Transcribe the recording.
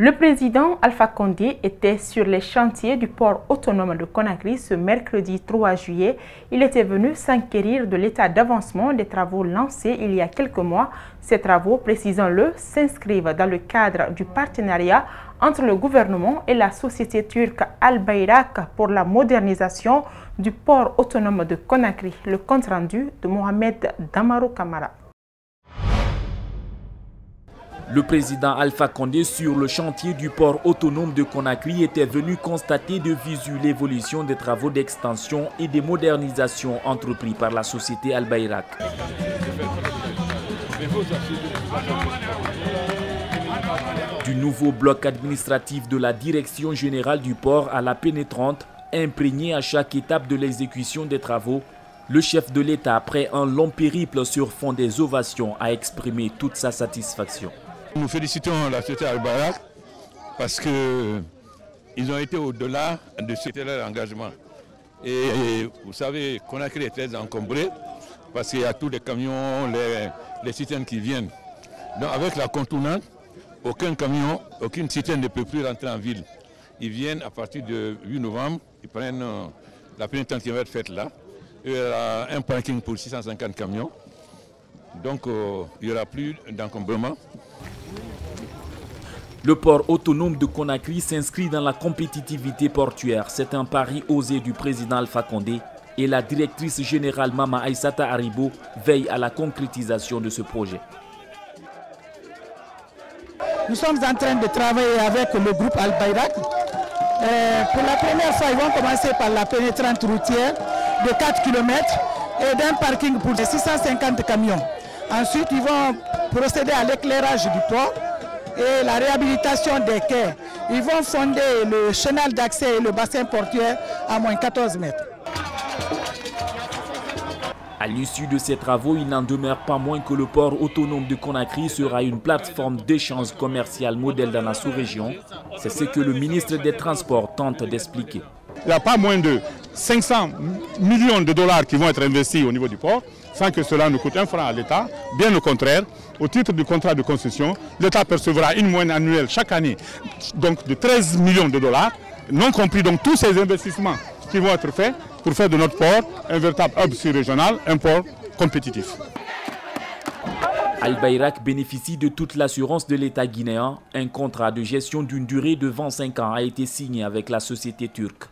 Le président Alpha Condé était sur les chantiers du port autonome de Conakry ce mercredi 3 juillet. Il était venu s'inquérir de l'état d'avancement des travaux lancés il y a quelques mois. Ces travaux, précisons-le, s'inscrivent dans le cadre du partenariat entre le gouvernement et la société turque Al Bayrak pour la modernisation du port autonome de Conakry. Le compte rendu de Mohamed Damaro Kamara. Le président Alpha Condé sur le chantier du port autonome de Conakry était venu constater de visu l'évolution des travaux d'extension et de modernisation entrepris par la société Al Bayrak. Du nouveau bloc administratif de la direction générale du port à la pénétrante, imprégné à chaque étape de l'exécution des travaux, le chef de l'État, après un long périple sur fond des ovations, a exprimé toute sa satisfaction. Nous félicitons la société Al-Barak parce qu'ils ont été au-delà de ce était leur engagement. Et, vous savez, Conakry est très encombré parce qu'il y a tous les camions, les, les citernes qui viennent. Donc avec la contournante, aucun camion, aucune citerne ne peut plus rentrer en ville. Ils viennent à partir du 8 novembre, ils prennent euh, la pénétrante qui va être faite là. Il y aura un parking pour 650 camions. Donc euh, il n'y aura plus d'encombrement. Le port autonome de Conakry s'inscrit dans la compétitivité portuaire. C'est un pari osé du président Alpha Condé et la directrice générale Mama Aïsata Haribo veille à la concrétisation de ce projet. Nous sommes en train de travailler avec le groupe Al-Bayrak. Euh, pour la première fois, ils vont commencer par la pénétrante routière de 4 km et d'un parking pour 650 camions. Ensuite, ils vont procéder à l'éclairage du port et la réhabilitation des quais. Ils vont fonder le chenal d'accès et le bassin portuaire à moins 14 mètres. À l'issue de ces travaux, il n'en demeure pas moins que le port autonome de Conakry sera une plateforme d'échange commercial modèle dans la sous-région. C'est ce que le ministre des Transports tente d'expliquer. Il n'y a pas moins de 500 millions de dollars qui vont être investis au niveau du port sans que cela ne coûte un franc à l'État. Bien au contraire, au titre du contrat de concession, l'État percevra une moyenne annuelle chaque année donc de 13 millions de dollars, non compris donc tous ces investissements qui vont être faits pour faire de notre port un véritable hub sur-régional, un port compétitif. Al-Bayrak bénéficie de toute l'assurance de l'État guinéen. Un contrat de gestion d'une durée de 25 ans a été signé avec la société turque.